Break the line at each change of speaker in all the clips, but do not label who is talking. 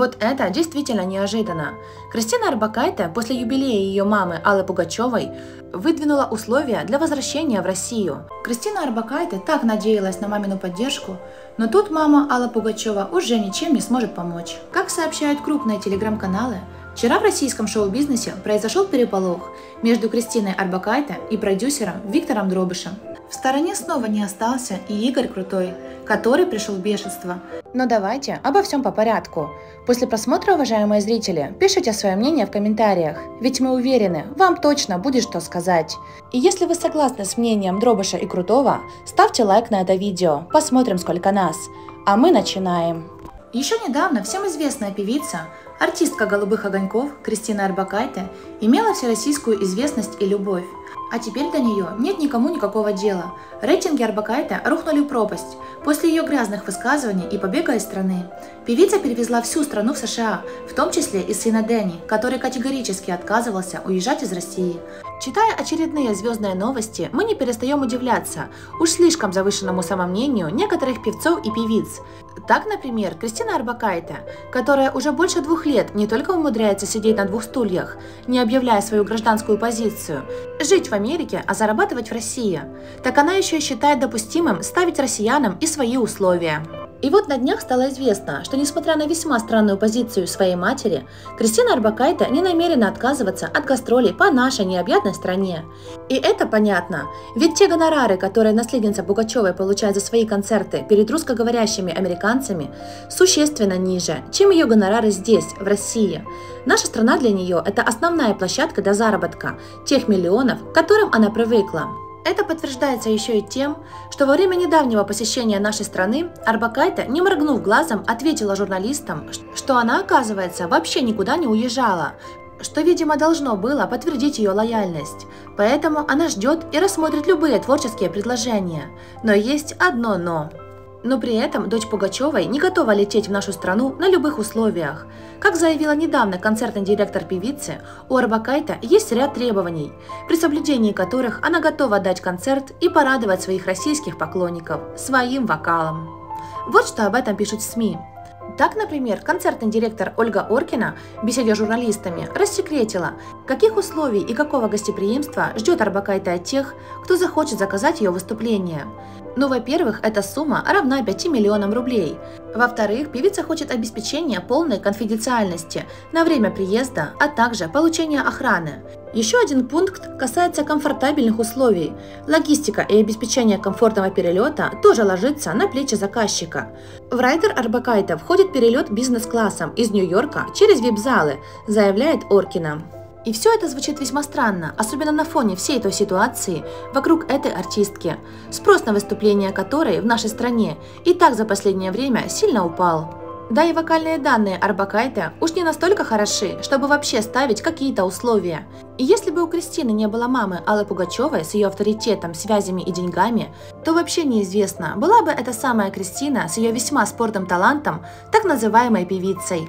Вот это действительно неожиданно. Кристина Арбакайте после юбилея ее мамы Аллы Пугачевой выдвинула условия для возвращения в Россию. Кристина Арбакайте так надеялась на мамину поддержку, но тут мама Алла Пугачева уже ничем не сможет помочь. Как сообщают крупные телеграм-каналы, Вчера в российском шоу-бизнесе произошел переполох между Кристиной Арбакайте и продюсером Виктором Дробышем. В стороне снова не остался и Игорь Крутой, который пришел в бешенство. Но давайте обо всем по порядку. После просмотра, уважаемые зрители, пишите свое мнение в комментариях, ведь мы уверены, вам точно будет что сказать. И если вы согласны с мнением Дробыша и Крутого, ставьте лайк на это видео, посмотрим сколько нас. А мы начинаем. Еще недавно всем известная певица, артистка «Голубых огоньков» Кристина Арбакайте имела всероссийскую известность и любовь. А теперь до нее нет никому никакого дела. Рейтинги Арбакайте рухнули в пропасть после ее грязных высказываний и побега из страны. Певица перевезла всю страну в США, в том числе и сына Дэнни, который категорически отказывался уезжать из России. Читая очередные звездные новости, мы не перестаем удивляться уж слишком завышенному самомнению некоторых певцов и певиц. Так, например, Кристина Арбакайте, которая уже больше двух лет не только умудряется сидеть на двух стульях, не объявляя свою гражданскую позицию, жить в Америке, а зарабатывать в России, так она еще и считает допустимым ставить россиянам и свои условия. И вот на днях стало известно, что несмотря на весьма странную позицию своей матери, Кристина Арбакайте не намерена отказываться от гастролей по нашей необъятной стране. И это понятно, ведь те гонорары, которые наследница Пугачевой получает за свои концерты перед русскоговорящими американцами, существенно ниже, чем ее гонорары здесь, в России. Наша страна для нее – это основная площадка для заработка тех миллионов, к которым она привыкла. Это подтверждается еще и тем, что во время недавнего посещения нашей страны Арбакайте, не моргнув глазом, ответила журналистам, что она, оказывается, вообще никуда не уезжала, что, видимо, должно было подтвердить ее лояльность. Поэтому она ждет и рассмотрит любые творческие предложения. Но есть одно «но». Но при этом дочь Пугачевой не готова лететь в нашу страну на любых условиях. Как заявила недавно концертный директор певицы, у Арбакайта есть ряд требований, при соблюдении которых она готова дать концерт и порадовать своих российских поклонников своим вокалом. Вот что об этом пишут в СМИ. Так, например, концертный директор Ольга Оркина, беседе с журналистами, рассекретила, каких условий и какого гостеприимства ждет Арбакайта от тех, кто захочет заказать ее выступление. Ну, во-первых, эта сумма равна 5 миллионам рублей. Во-вторых, певица хочет обеспечения полной конфиденциальности на время приезда, а также получения охраны. Еще один пункт касается комфортабельных условий. Логистика и обеспечение комфортного перелета тоже ложится на плечи заказчика. В райдер Арбакайта входит перелет бизнес-классом из Нью-Йорка через вип-залы, заявляет Оркина. И все это звучит весьма странно, особенно на фоне всей той ситуации вокруг этой артистки, спрос на выступление которой в нашей стране и так за последнее время сильно упал. Да и вокальные данные Арбакайте уж не настолько хороши, чтобы вообще ставить какие-то условия. И если бы у Кристины не было мамы Аллы Пугачевой с ее авторитетом, связями и деньгами, то вообще неизвестно, была бы эта самая Кристина с ее весьма спортным талантом, так называемой певицей.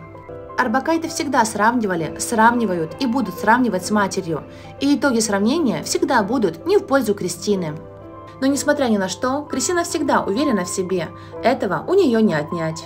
Арбакайте всегда сравнивали, сравнивают и будут сравнивать с матерью, и итоги сравнения всегда будут не в пользу Кристины. Но несмотря ни на что, Кристина всегда уверена в себе, этого у нее не отнять.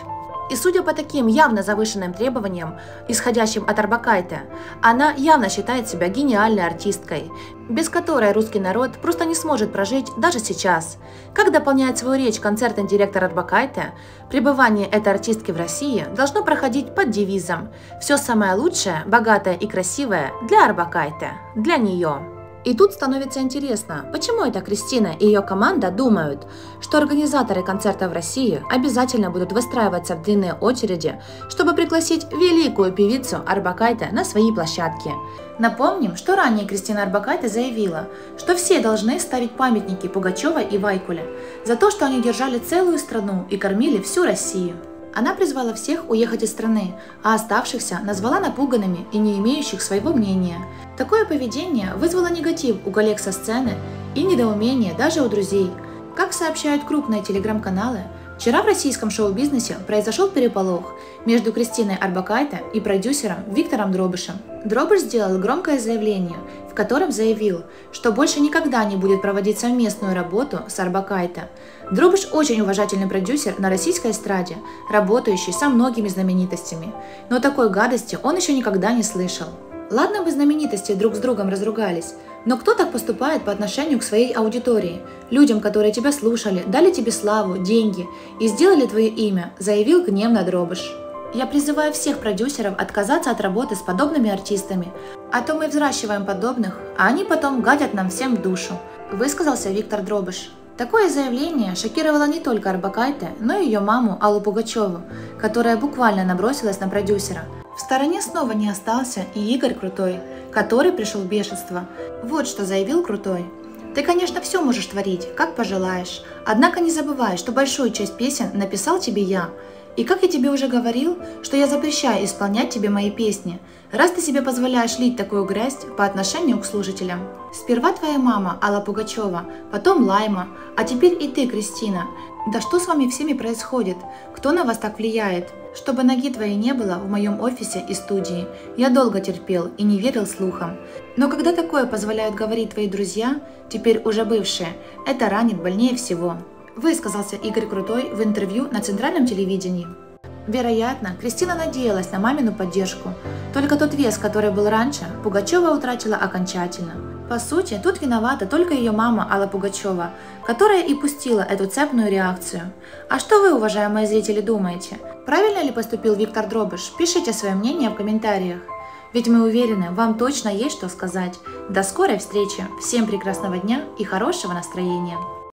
И судя по таким явно завышенным требованиям, исходящим от Арбакайте, она явно считает себя гениальной артисткой, без которой русский народ просто не сможет прожить даже сейчас. Как дополняет свою речь концертный директор Арбакайте, пребывание этой артистки в России должно проходить под девизом «Все самое лучшее, богатое и красивое для Арбакайте, для нее». И тут становится интересно, почему это Кристина и ее команда думают, что организаторы концерта в России обязательно будут выстраиваться в длинные очереди, чтобы пригласить великую певицу Арбакайте на свои площадки. Напомним, что ранее Кристина Арбакайте заявила, что все должны ставить памятники Пугачева и Вайкуле за то, что они держали целую страну и кормили всю Россию. Она призвала всех уехать из страны, а оставшихся назвала напуганными и не имеющих своего мнения. Такое поведение вызвало негатив у коллег со сцены и недоумение даже у друзей. Как сообщают крупные телеграм-каналы, Вчера в российском шоу-бизнесе произошел переполох между Кристиной Арбакайте и продюсером Виктором Дробышем. Дробыш сделал громкое заявление, в котором заявил, что больше никогда не будет проводить совместную работу с Арбакайте. Дробыш очень уважательный продюсер на российской эстраде, работающий со многими знаменитостями, но такой гадости он еще никогда не слышал. Ладно бы знаменитости друг с другом разругались, но кто так поступает по отношению к своей аудитории? Людям, которые тебя слушали, дали тебе славу, деньги и сделали твое имя, заявил гневно Дробыш. Я призываю всех продюсеров отказаться от работы с подобными артистами, а то мы взращиваем подобных, а они потом гадят нам всем в душу, высказался Виктор Дробыш. Такое заявление шокировало не только Арбакайте, но и ее маму Аллу Пугачеву, которая буквально набросилась на продюсера. В стороне снова не остался и Игорь Крутой, который пришел в бешенство. Вот что заявил Крутой. Ты, конечно, все можешь творить, как пожелаешь. Однако не забывай, что большую часть песен написал тебе я. И как я тебе уже говорил, что я запрещаю исполнять тебе мои песни, раз ты себе позволяешь лить такую грязь по отношению к слушателям. Сперва твоя мама Алла Пугачева, потом Лайма, а теперь и ты, Кристина. Да что с вами всеми происходит? Кто на вас так влияет? Чтобы ноги твоей не было в моем офисе и студии, я долго терпел и не верил слухам. Но когда такое позволяют говорить твои друзья, теперь уже бывшие, это ранит больнее всего. Высказался Игорь Крутой в интервью на центральном телевидении. Вероятно, Кристина надеялась на мамину поддержку. Только тот вес, который был раньше, Пугачева утратила окончательно. По сути, тут виновата только ее мама Алла Пугачева, которая и пустила эту цепную реакцию. А что вы, уважаемые зрители, думаете? Правильно ли поступил Виктор Дробыш? Пишите свое мнение в комментариях. Ведь мы уверены, вам точно есть что сказать. До скорой встречи, всем прекрасного дня и хорошего настроения!